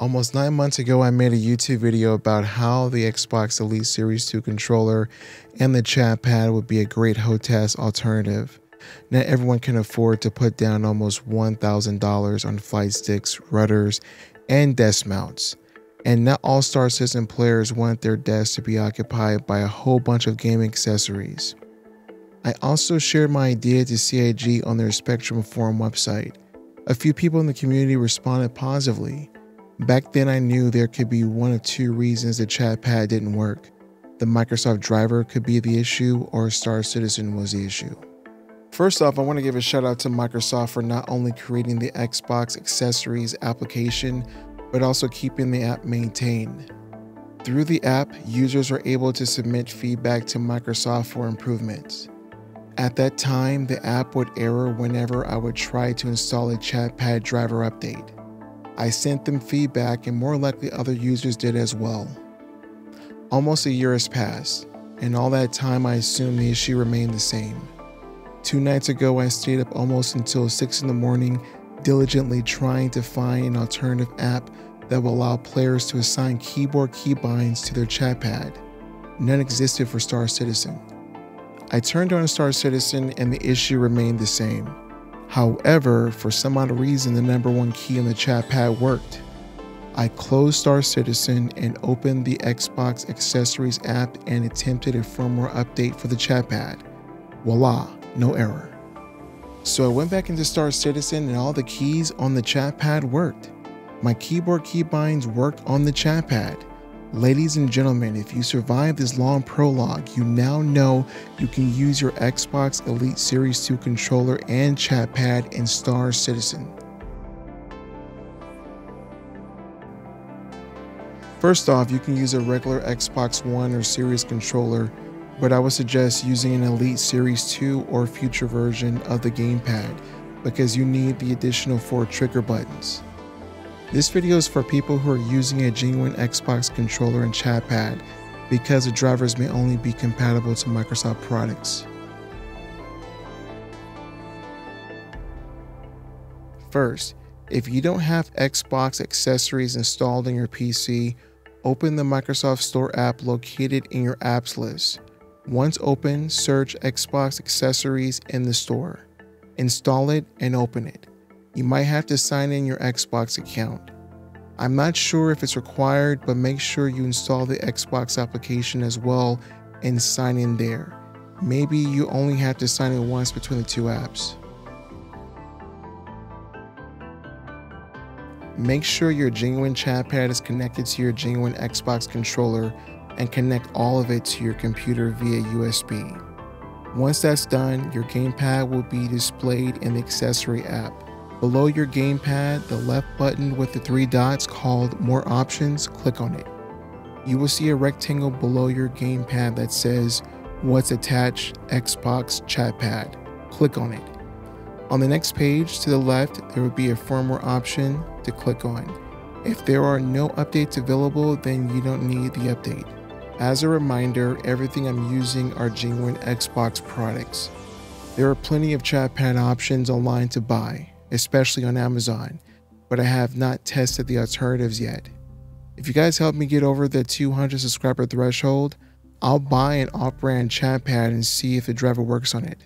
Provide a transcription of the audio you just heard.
Almost nine months ago, I made a YouTube video about how the Xbox Elite Series 2 controller and the chat pad would be a great HOTAS alternative. Not everyone can afford to put down almost $1,000 on flight sticks, rudders, and desk mounts. And not all Star Citizen players want their desks to be occupied by a whole bunch of game accessories. I also shared my idea to CIG on their Spectrum Forum website. A few people in the community responded positively. Back then, I knew there could be one of two reasons the chat pad didn't work. The Microsoft driver could be the issue, or Star Citizen was the issue. First off, I want to give a shout out to Microsoft for not only creating the Xbox accessories application, but also keeping the app maintained. Through the app, users are able to submit feedback to Microsoft for improvements. At that time, the app would error whenever I would try to install a chatpad driver update. I sent them feedback, and more likely other users did as well. Almost a year has passed, and all that time I assume the issue remained the same. Two nights ago, I stayed up almost until 6 in the morning, diligently trying to find an alternative app that will allow players to assign keyboard keybinds to their chat pad. None existed for Star Citizen. I turned on Star Citizen and the issue remained the same. However, for some odd reason, the number one key on the chat pad worked. I closed Star Citizen and opened the Xbox Accessories app and attempted a firmware update for the chat pad. Voila, no error. So I went back into Star Citizen and all the keys on the chat pad worked. My keyboard keybinds worked on the chat pad. Ladies and gentlemen, if you survive this long prologue, you now know you can use your Xbox Elite Series 2 controller and chat pad in Star Citizen. First off, you can use a regular Xbox One or Series controller, but I would suggest using an Elite Series 2 or future version of the gamepad because you need the additional four trigger buttons. This video is for people who are using a genuine Xbox controller and chat pad because the drivers may only be compatible to Microsoft products. First, if you don't have Xbox accessories installed in your PC, open the Microsoft Store app located in your apps list. Once open, search Xbox accessories in the store. Install it and open it you might have to sign in your Xbox account. I'm not sure if it's required, but make sure you install the Xbox application as well and sign in there. Maybe you only have to sign in once between the two apps. Make sure your genuine chat pad is connected to your genuine Xbox controller and connect all of it to your computer via USB. Once that's done, your gamepad will be displayed in the accessory app. Below your gamepad, the left button with the three dots called More Options, click on it. You will see a rectangle below your gamepad that says What's Attached Xbox Chatpad. Click on it. On the next page to the left, there will be a firmware option to click on. If there are no updates available, then you don't need the update. As a reminder, everything I'm using are genuine Xbox products. There are plenty of chatpad options online to buy especially on Amazon, but I have not tested the alternatives yet. If you guys help me get over the 200 subscriber threshold, I'll buy an off brand chat pad and see if the driver works on it.